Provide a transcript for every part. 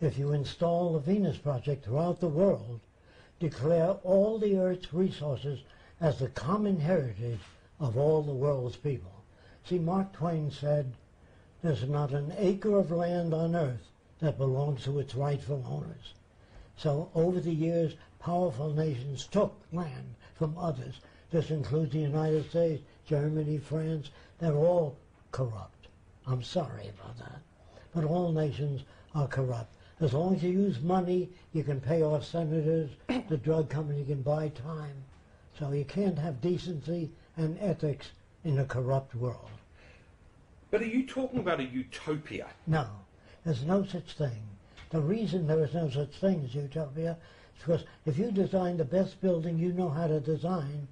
if you install the Venus Project throughout the world, declare all the Earth's resources as the common heritage of all the world's people. See, Mark Twain said, there's not an acre of land on Earth that belongs to its rightful owners. So over the years, powerful nations took land from others. This includes the United States, Germany, France. They're all corrupt. I'm sorry about that. But all nations are corrupt. As long as you use money, you can pay off senators, the drug company can buy time. So you can't have decency and ethics in a corrupt world. But are you talking about a utopia? No, there's no such thing. The reason there is no such thing as utopia is because if you design the best building you know how to design,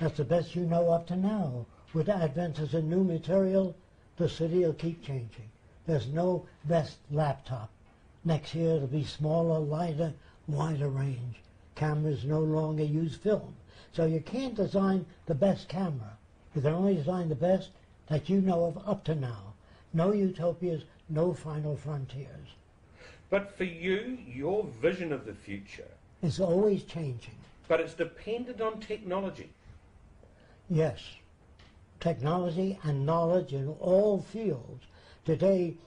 that's the best you know up to now. With advances in new material, the city will keep changing. There's no best laptop. Next year it'll be smaller, lighter, wider range. Cameras no longer use film. So you can't design the best camera. You can only design the best that you know of up to now. No utopias, no final frontiers. But for you, your vision of the future, is always changing. but it's dependent on technology. Yes. Technology and knowledge in all fields. Today,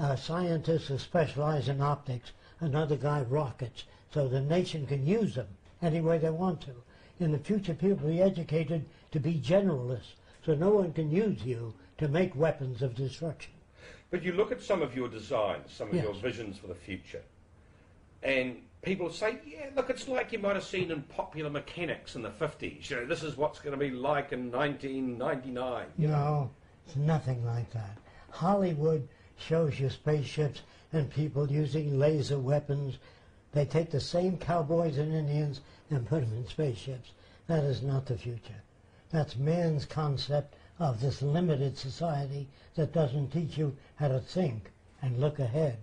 uh, scientists who specialize in optics, another guy rockets, so the nation can use them any way they want to. In the future, people will be educated to be generalists, so no one can use you to make weapons of destruction. But you look at some of your designs, some of Yes. your visions for the future, and people say, yeah, look, it's like you might have seen in Popular Mechanics in the 50s. You know, this is what's going to be like in 1999. you know. No, it's nothing like that. Hollywood shows you spaceships and people using laser weapons. They take the same cowboys and Indians and put them in spaceships. That is not the future. That's man's concept of this limited society that doesn't teach you how to think and look ahead.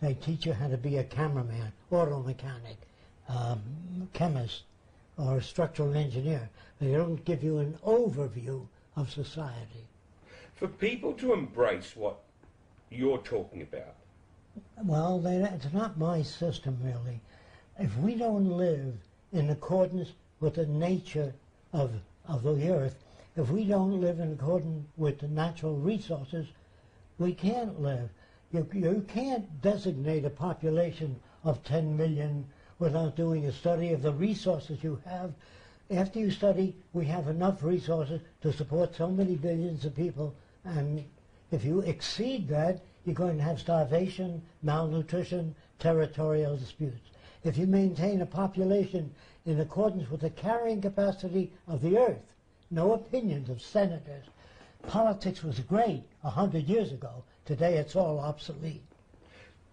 They teach you how to be a cameraman, auto mechanic, um, chemist, or structural engineer. They don't give you an overview of society. For people to embrace what you're talking about, Well, it's not my system really. If we don't live in accordance with the nature of, of the earth, if we don't live in accordance with the natural resources, we can't live. You, you can't designate a population of 10 million without doing a study of the resources you have. After you study, we have enough resources to support so many billions of people, and if you exceed that, you're going to have starvation, malnutrition, territorial disputes. If you maintain a population in accordance with the carrying capacity of the earth, no opinions of senators. Politics was great a hundred years ago. Today it's all obsolete.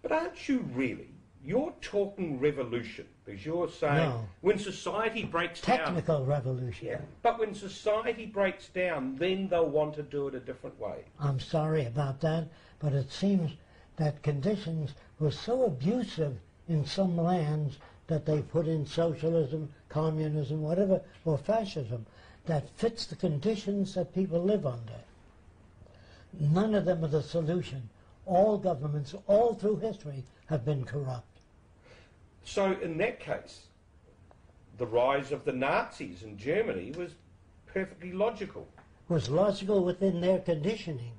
but aren't you really? You're talking revolution because you're saying No. when society breaks down. Technical revolution. Yeah. But when society breaks down, then they'll want to do it a different way. I'm sorry about that, but it seems that conditions were so abusive in some lands that they put in socialism, communism, whatever, or fascism that fits the conditions that people live under. None of them are the solution. All governments, all through history, have been corrupt. So in that case, the rise of the Nazis in Germany was perfectly logical. was logical within their conditioning.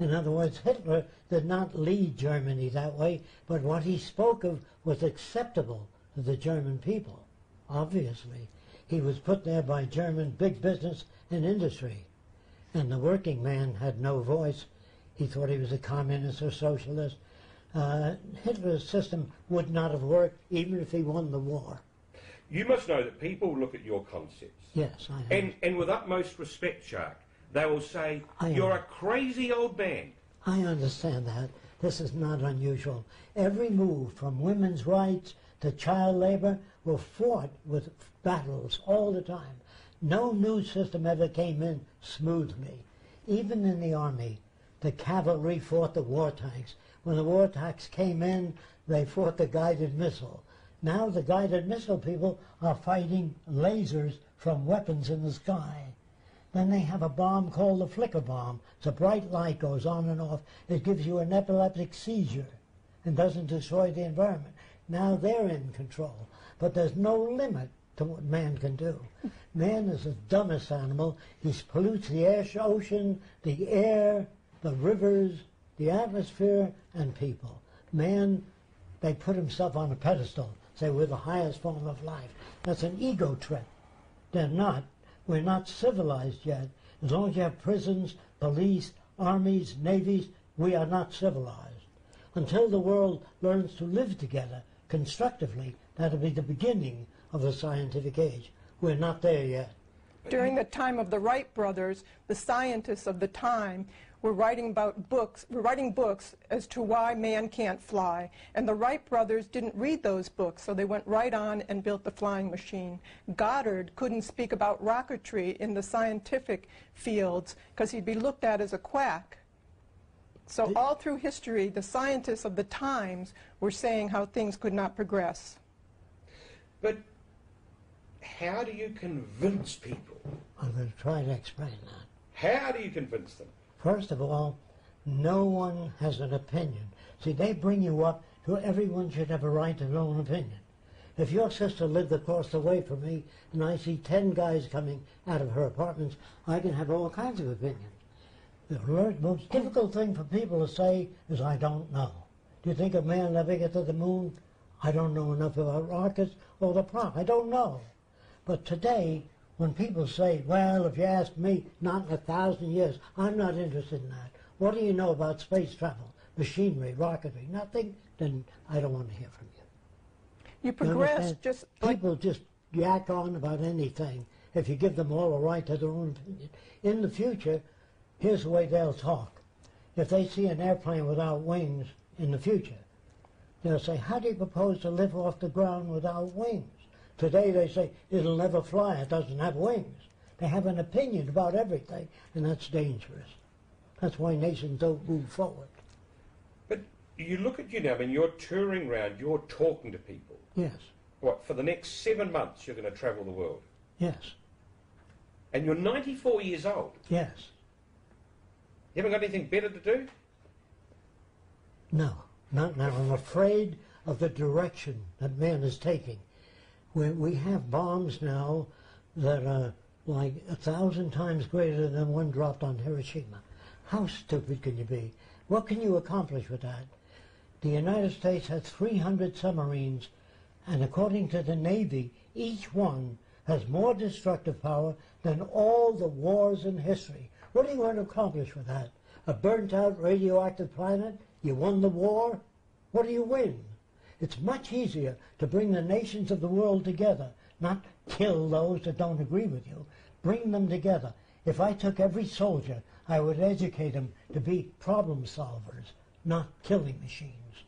In other words, Hitler did not lead Germany that way, but what he spoke of was acceptable to the German people. Obviously, he was put there by German big business and industry. And the working man had no voice. He thought he was a communist or socialist. Uh, Hitler's system would not have worked even if he won the war. You must know that people look at your concepts. Yes, I have. And, and with utmost respect, Jacque, they will say, I. You're a crazy old man. I understand that. This is not unusual. Every move from women's rights to child labor were fought with battles all the time. No new system ever came in smoothly. Even in the army, the cavalry fought the war tanks. When the war tanks came in, they fought the guided missile. Now the guided missile people are fighting lasers from weapons in the sky. Then they have a bomb called the flicker bomb. It's a bright light goes on and off. It gives you an epileptic seizure. and doesn't destroy the environment. Now they're in control. But there's no limit to what man can do. Man is the dumbest animal. He pollutes the air, ocean, the air, the rivers, the atmosphere, and people. Man, they put himself on a pedestal, say we're the highest form of life. That's an ego trip. They're not. We're not civilized yet. As long as you have prisons, police, armies, navies, we are not civilized. Until the world learns to live together constructively, that'll be the beginning of the scientific age. We're not there yet. During the time of the Wright brothers, the scientists of the time were writing about books, were writing books as to why man can't fly. And the Wright brothers didn't read those books, so they went right on and built the flying machine. Goddard couldn't speak about rocketry in the scientific fields because he'd be looked at as a quack. So all through history, the scientists of the times were saying how things could not progress. But how do you convince people? I'm going to try to explain that. How do you convince them? First of all, no one has an opinion. See, they bring you up to everyone should have a right to their own opinion. If your sister lived across the way from me and I see ten guys coming out of her apartments, I can have all kinds of opinions. The most difficult thing for people to say is, I don't know. Do you think a man ever get to the moon? I don't know enough about rockets or the prop. I don't know. But today, when people say, well, if you ask me, not in a thousand years, I'm not interested in that. What do you know about space travel, machinery, rocketry? Nothing? Then I don't want to hear from you. You progress understand? just like People just yak on about anything if you give them all a right to their own opinion. In the future, here's the way they'll talk. If they see an airplane without wings in the future, they'll say, how do you propose to live off the ground without wings? Today they say, it'll never fly, it doesn't have wings. They have an opinion about everything, and that's dangerous. That's why nations don't move forward. But you look at you now, I mean, you're touring around, you're talking to people. Yes, What, for the next seven months you're going to travel the world? yes, And you're 94 years old. yes. You haven't got anything better to do? No, not now. I'm afraid of the direction that man is taking. We, we have bombs now that are like a thousand times greater than one dropped on Hiroshima. How stupid can you be? What can you accomplish with that? The United States has 300 submarines, and according to the Navy, each one has more destructive power than all the wars in history. What are you going to accomplish with that? A burnt out radioactive planet? You won the war? What do you win? It's much easier to bring the nations of the world together, not kill those that don't agree with you. Bring them together. If I took every soldier, I would educate them to be problem solvers, not killing machines.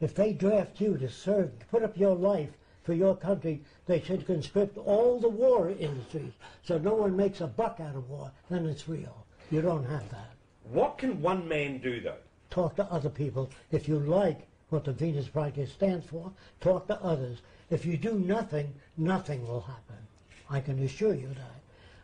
If they draft you to serve, to put up your life for your country, they should conscript all the war industries so no one makes a buck out of war. Then it's real. You don't have that. What can one man do, though? Talk to other people. If you like what the Venus Project stands for, talk to others. If you do nothing, nothing will happen. I can assure you that.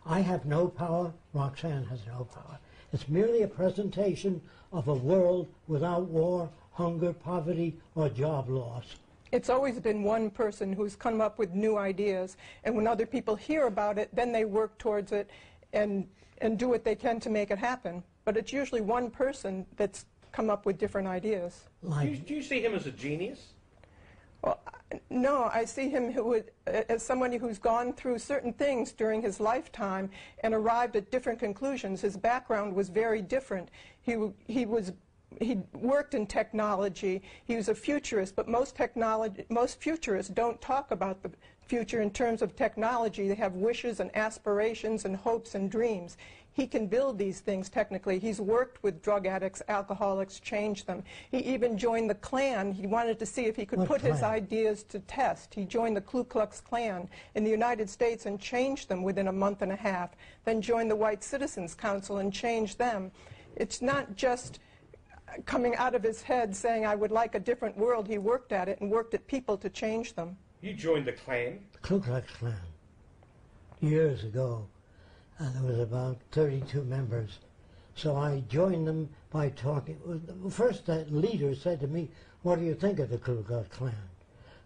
I have no power. Roxanne has no power. It's merely a presentation of a world without war, hunger, poverty, or job loss. It's always been one person who's come up with new ideas, and when other people hear about it, then they work towards it and, and do what they can to make it happen. But it's usually one person that's come up with different ideas. Do you, do you see him as a genius? Well, no, I see him who would, as somebody who's gone through certain things during his lifetime and arrived at different conclusions. His background was very different. He, he was he worked in technology. He was a futurist, but most technology, most futurists don't talk about the future in terms of technology. They have wishes and aspirations and hopes and dreams. He can build these things technically. He's worked with drug addicts, alcoholics, changed them. He even joined the Klan. He wanted to see if he could What put his ideas to test. He joined the Ku Klux Klan in the United States and changed them within a month and a half. Then joined the White Citizens Council and changed them. It's not just coming out of his head saying, I would like a different world. He worked at it and worked at people to change them. You joined the Klan. Ku Klux Klan. Years ago, uh, there was about 32 members. So I joined them by talking. First, the leader said to me, what do you think of the Ku Klux Klan?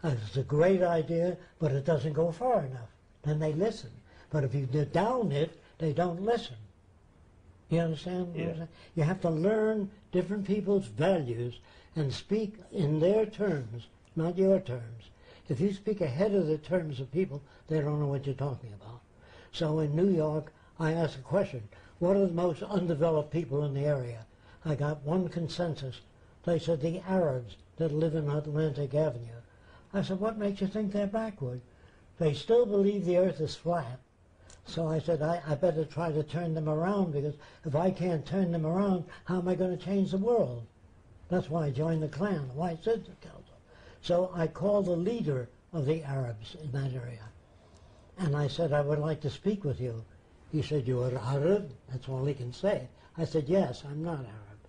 Uh, it's a great idea, but it doesn't go far enough. Then they listen. But if you down it, they don't listen. You understand what Yeah. You have to learn different people's values and speak in their terms, not your terms. If you speak ahead of the terms of people, they don't know what you're talking about. So in New York, I asked a question, what are the most undeveloped people in the area? I got one consensus. They said the Arabs that live in Atlantic Avenue. I said, what makes you think they're backward? They still believe the earth is flat. So I said, I, I better try to turn them around because if I can't turn them around, how am I going to change the world? That's why I joined the Klan, the White Citizens Council. So I called the leader of the Arabs in that area. And I said, I would like to speak with you. He said, you are Arab? That's all he can say. I said, yes, I'm not Arab.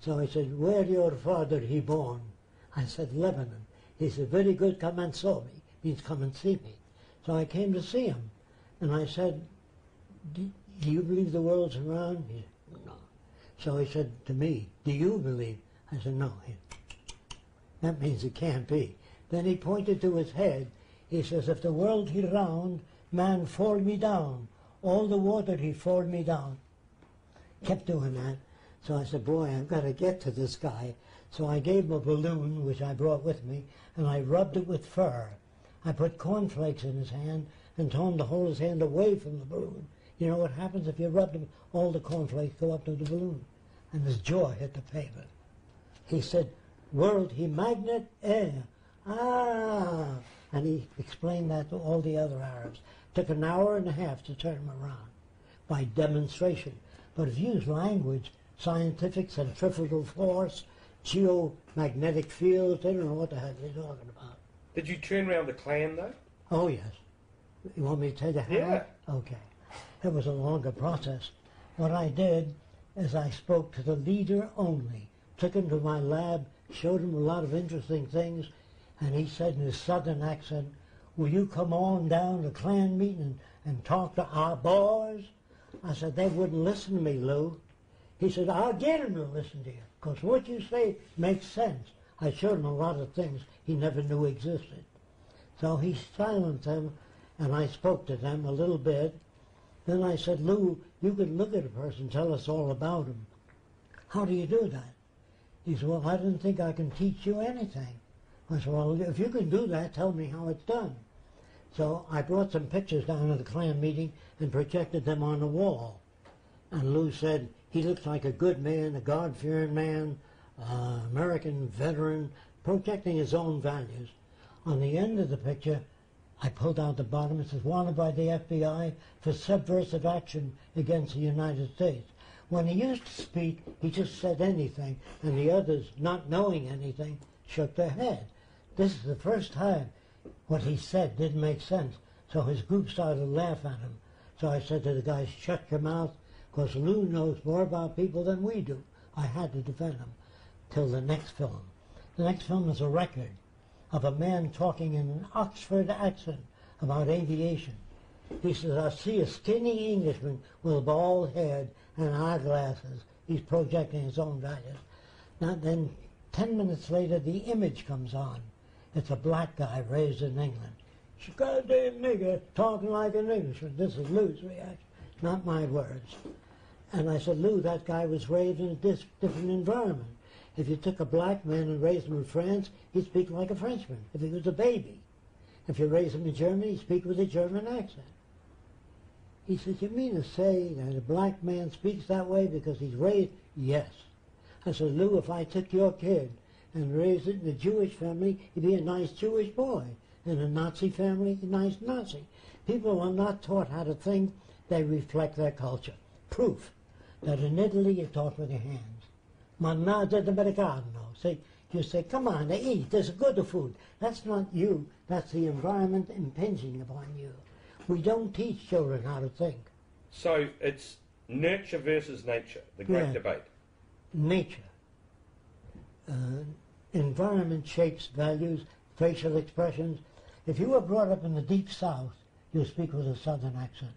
So he said, where your father he born? I said, Lebanon. He said, very good, come and saw me. Means come and see me. So I came to see him. And I said, do, you believe the world's round? He said, no. So he said to me, do you believe? I said, no. He, that means it can't be. Then he pointed to his head. He says, if the world he round, man fall me down. All the water he fall me down. Kept doing that. So I said, boy, I've got to get to this guy. So I gave him a balloon, which I brought with me, and I rubbed it with fur. I put cornflakes in his hand and told him to hold his hand away from the balloon. You know what happens if you rub them? All the cornflakes go up to the balloon. And his jaw hit the pavement. He said, world he magnet air. Ah! And he explained that to all the other Arabs. Took an hour and a half to turn him around by demonstration. But if you use language, scientific centrifugal force, geomagnetic fields, they don't know what the heck they're talking about. Did you turn around the Klan though? Oh, yes. You want me to tell you how? Yeah. Okay. It was a longer process. What I did is I spoke to the leader only, took him to my lab, showed him a lot of interesting things, and he said in his southern accent, will you come on down to Klan meeting and, talk to our boys? I said, they wouldn't listen to me, Lou. He said, I'll get him to listen to you, because what you say makes sense. I showed him a lot of things he never knew existed. So he silenced them, and I spoke to them a little bit. Then I said, Lou, you can look at a person, tell us all about him. How do you do that? He said, well, I didn't think I can teach you anything. I said, well, if you can do that, tell me how it's done. So I brought some pictures down to the Klan meeting and projected them on the wall. And Lou said, he looks like a good man, a God-fearing man, uh, American veteran, projecting his own values. On the end of the picture, I pulled out the bottom. It says, wanted by the FBI for subversive action against the United States. When he used to speak, he just said anything, and the others, not knowing anything, shook their head. This is the first time what he said didn't make sense. So his group started to laugh at him. So I said to the guys, shut your mouth, because Lou knows more about people than we do. I had to defend him till the next film. The next film is a record of a man talking in an Oxford accent about aviation. He says, I see a skinny Englishman with a bald head and eyeglasses. He's projecting his own values. Now then, ten minutes later, the image comes on. It's a black guy raised in England. She got a damn nigger talking like an Englishman. This is Lou's reaction, not my words. And I said, Lou, that guy was raised in a different environment. If you took a black man and raised him in France, he'd speak like a Frenchman if he was a baby. If you raise him in Germany, he'd speak with a German accent. He says, you mean to say that a black man speaks that way because he's raised? Yes. I said, Lou, if I took your kid and raised it in a Jewish family, he'd be a nice Jewish boy. In a Nazi family, a nice Nazi. People are not taught how to think, they reflect their culture. Proof that in Italy you talk with your hands. Mangiate d'americano. Say, you say, come on, they eat, there's good food. That's not you, that's the environment impinging upon you. We don't teach children how to think. So it's nurture versus nature, the great Yeah. debate. Nature. Uh, environment shapes values, facial expressions. If you were brought up in the deep south, you'll speak with a southern accent.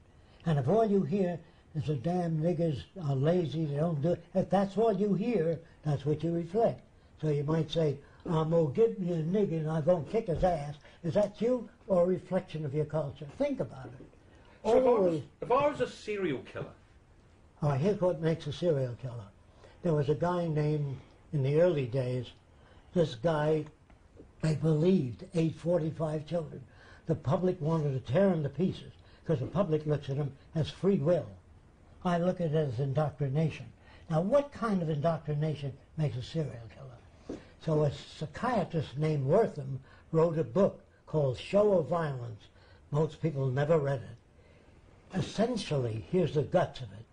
And if all you hear is the damn niggers are lazy, they don't do it, if that's all you hear, that's what you reflect. So you might say, I'm going to give me a nigger and I'm going to kick his ass. Is that you or a reflection of your culture? Think about it. So if I, was, if I was a serial killer, Oh, here's what makes a serial killer. There was a guy named, in the early days, this guy, they believed, ate 45 children. The public wanted to tear him to pieces because the public looks at him as free will. I look at it as indoctrination. Now, what kind of indoctrination makes a serial killer? So a psychiatrist named Wertham wrote a book called Show of Violence. Most people never read it. Essentially, here's the guts of it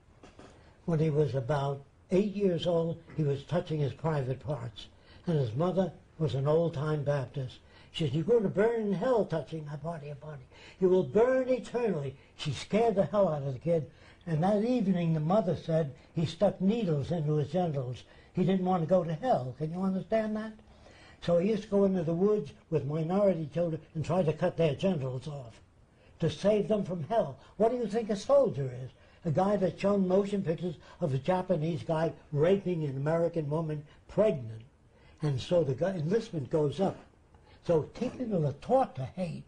when he was about eight years old, he was touching his private parts. And his mother was an old-time Baptist. She said, you're going to burn in hell touching my body, body. You will burn eternally. She scared the hell out of the kid. And that evening, the mother said he stuck needles into his genitals. He didn't want to go to hell. Can you understand that? So he used to go into the woods with minority children and try to cut their genitals off to save them from hell. What do you think a soldier is? A guy that shown motion pictures of a Japanese guy raping an American woman pregnant. And so the enlistment goes up. So people are taught to hate.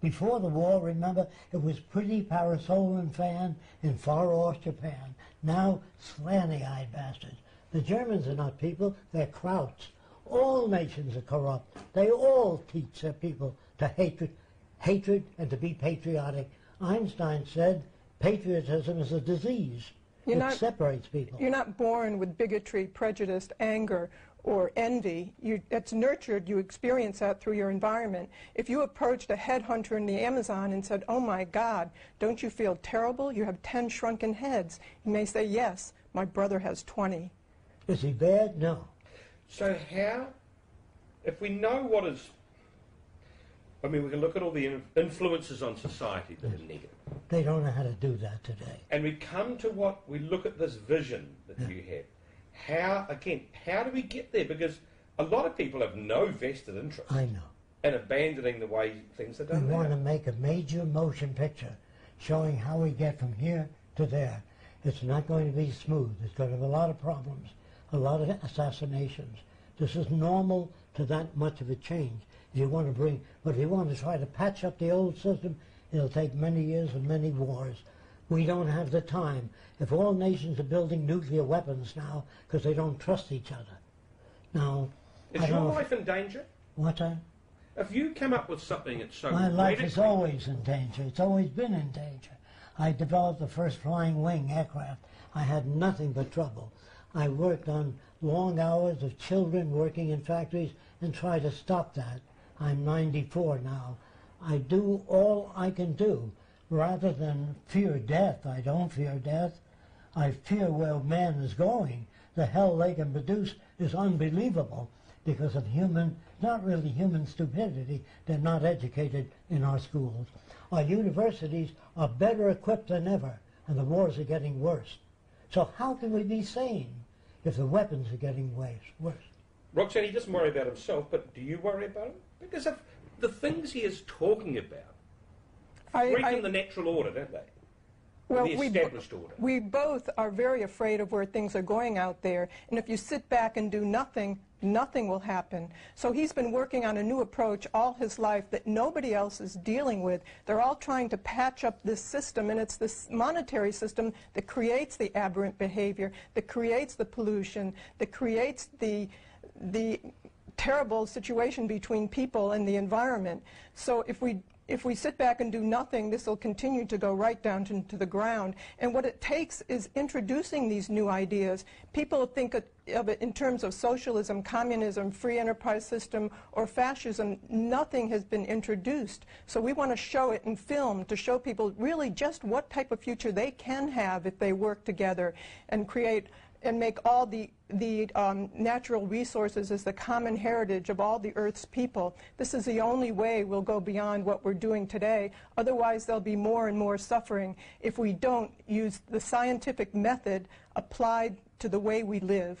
Before the war, remember, it was pretty parasolan fan in far off Japan. Now, slanty-eyed bastards. The Germans are not people, they're krauts. All nations are corrupt. They all teach their people to hatred, hatred and to be patriotic. Einstein said patriotism is a disease. You're it not- separates people. You're not born with bigotry, prejudice, anger, or envy. You, it's nurtured. You experience that through your environment. If you approached a headhunter in the Amazon and said, oh my God, don't you feel terrible? You have 10 shrunken heads. He may say, yes, my brother has 20. Is he bad? No. so how, if we know what is, I mean, we can look at all the influences on society that are negative. They don't know how to do that today. And we come to what we look at this vision that you have. How again? How do we get there? Because a lot of people have no vested interest I know. in abandoning the way things are done. We want to make a major motion picture showing how we get from here to there. It's not going to be smooth. It's going to have a lot of problems, a lot of assassinations. This is normal to that much of a change. If you want to bring, but if you want to try to patch up the old system, it'll take many years and many wars. We don't have the time. If all nations are building nuclear weapons now because they don't trust each other. Now, Is your life in danger? What's that? If you come up with something that's so My life is always in danger. It's always been in danger. I developed the first flying wing aircraft. I had nothing but trouble. I worked on long hours of children working in factories and tried to stop that. I'm 94 now. I do all I can do rather than fear death. I don't fear death. I fear where man is going. The hell they can produce is unbelievable because of human, not really human stupidity. They're not educated in our schools. Our universities are better equipped than ever, and the wars are getting worse. So how can we be sane if the weapons are getting worse? Roxanne, he doesn't worry about himself, but do you worry about him? Because if the things he is talking about I- break in the natural order, don't they? Well, the we, established order. we both are very afraid of where things are going out there. And if you sit back and do nothing, nothing will happen. So he's been working on a new approach all his life that nobody else is dealing with. They're all trying to patch up this system, and it's this monetary system that creates the aberrant behavior, that creates the pollution, that creates the, the terrible situation between people and the environment. So if we if we sit back and do nothing, this will continue to go right down to, to the ground. And what it takes is introducing these new ideas. People think of, of it in terms of socialism, communism, free enterprise system, or fascism. Nothing has been introduced. So we want to show it in film to show people really just what type of future they can have if they work together and create and make all the, the um, natural resources as the common heritage of all the Earth's people. This is the only way we'll go beyond what we're doing today. Otherwise, there'll be more and more suffering if we don't use the scientific method applied to the way we live.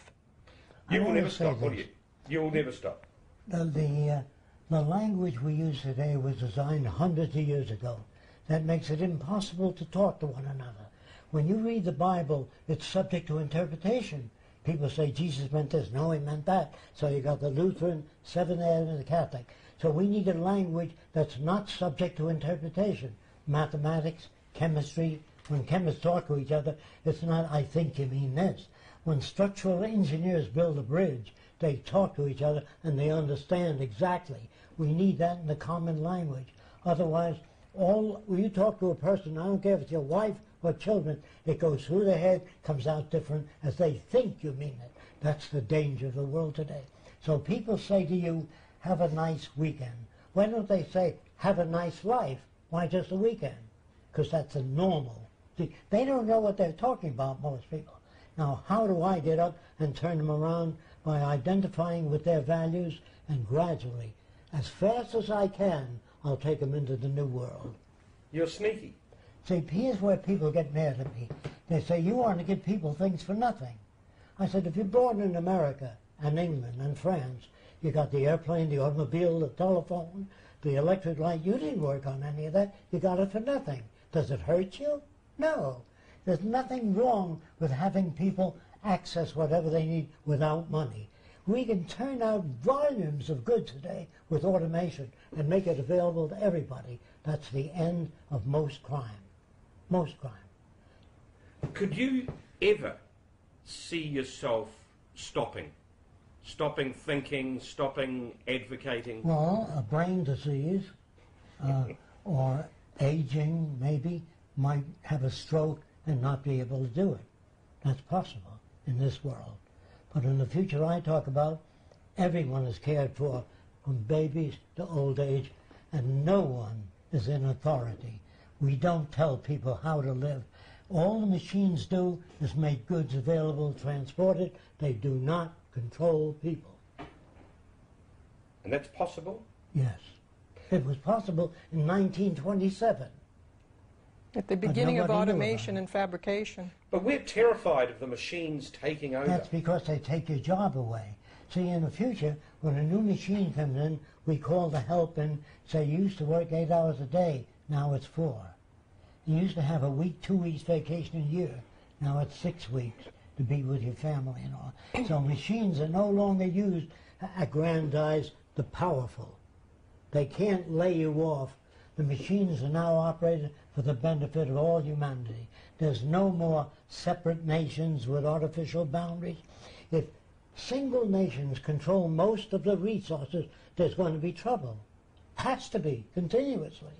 You will never stop, will you? You will never stop. The, the, uh, the language we use today was designed hundreds of years ago. That makes it impossible to talk to one another. When you read the Bible, it's subject to interpretation. people say Jesus meant this. No, he meant that. So you got the Lutheran, Seventh Day and the Catholic. So we need a language that's not subject to interpretation. Mathematics, chemistry, when chemists talk to each other, it's not, I think you mean this. When structural engineers build a bridge, they talk to each other and they understand exactly. We need that in the common language. Otherwise, all when you talk to a person, I don't care if it's your wife or children, it goes through their head, comes out different as they think you mean it. That's the danger of the world today. So people say to you, have a nice weekend. Why don't they say, have a nice life? Why just a weekend? Because that's a normal. See, they don't know what they're talking about, most people. Now, how do I get up and turn them around? By identifying with their values and gradually, as fast as I can, I'll take them into the new world. You're sneaky. See, here's where people get mad at me. They say, you want to give people things for nothing. I said, if you're born in America and England and France, you got the airplane, the automobile, the telephone, the electric light. You didn't work on any of that. You got it for nothing. Does it hurt you? No. There's nothing wrong with having people access whatever they need without money. We can turn out volumes of goods today with automation and make it available to everybody. That's the end of most crime. Most crime. Could you ever see yourself stopping? Stopping thinking, stopping advocating? Well, a brain disease uh, or aging maybe might have a stroke and not be able to do it. That's possible in this world. But in the future I talk about, everyone is cared for, from babies to old age, and no one is in authority. We don't tell people how to live. All the machines do is make goods available, transport it. They do not control people. And that's possible? Yes. It was possible in 1927. At the beginning of automation and fabrication. But we're terrified of the machines taking over. That's because they take your job away. See, in the future, when a new machine comes in, we call the help and say, you used to work eight hours a day, now it's four. You used to have a week, two weeks vacation a year, now it's six weeks to be with your family and all. So machines are no longer used to aggrandize the powerful. They can't lay you off. The machines are now operated for the benefit of all humanity. There's no more separate nations with artificial boundaries. If single nations control most of the resources, there's going to be trouble. Has to be, continuously.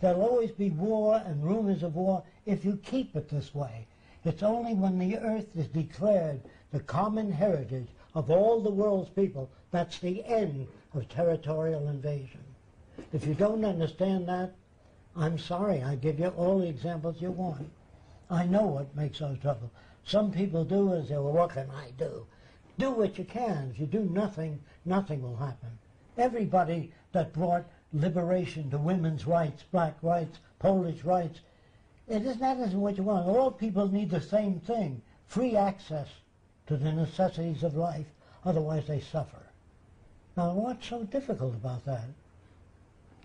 There'll always be war and rumors of war if you keep it this way. It's only when the earth is declared the common heritage of all the world's people that's the end of territorial invasion. If you don't understand that, I'm sorry, I give you all the examples you want. I know what makes those trouble. Some people do is say, well, what can I do? Do what you can. If you do nothing, nothing will happen. Everybody that brought liberation to women's rights, black rights, Polish rights, it is that isn't what you want. All people need the same thing, free access to the necessities of life. Otherwise they suffer. Now what's so difficult about that?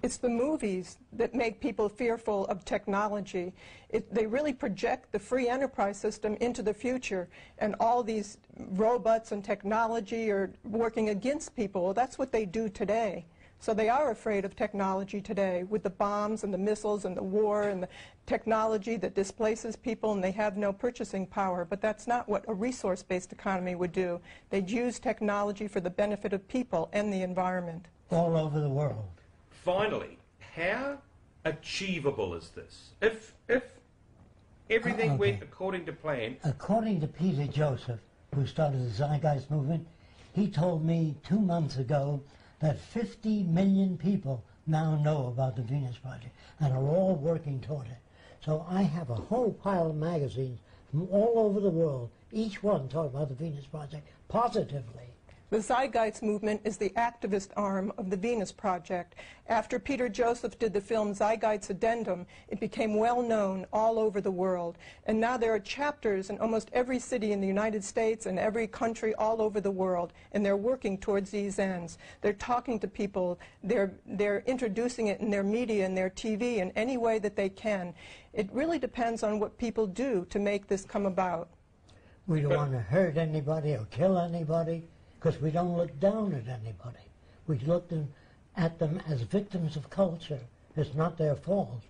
It's the movies that make people fearful of technology. It, they really project the free enterprise system into the future, and all these robots and technology are working against people. Well, that's what they do today. So they are afraid of technology today with the bombs and the missiles and the war and the technology that displaces people and they have no purchasing power. But that's not what a resource-based economy would do. They'd use technology for the benefit of people and the environment. All over the world. Finally, how achievable is this? If if everything Uh, okay. went according to plan, According to Peter Joseph, who started the Zeitgeist movement, he told me two months ago that 50 million people now know about the Venus Project and are all working toward it. So I have a whole pile of magazines from all over the world, each one talking about the Venus Project positively. The Zeitgeist movement is the activist arm of the Venus Project. After Peter Joseph did the film Zeitgeist Addendum, it became well known all over the world. And now there are chapters in almost every city in the United States and every country all over the world, and they're working towards these ends. They're talking to people, they're, they're introducing it in their media and their TV in any way that they can. It really depends on what people do to make this come about. We don't want to hurt anybody or kill anybody because we don't look down at anybody. We look them, at them as victims of culture. It's not their fault.